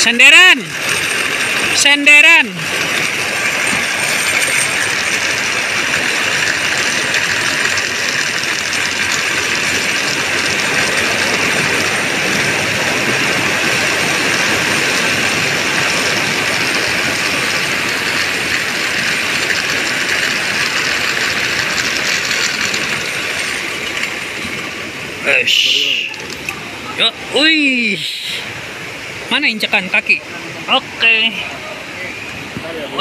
senderan Eish. Yo, wih. Mana injekan kaki? Oke. Okay.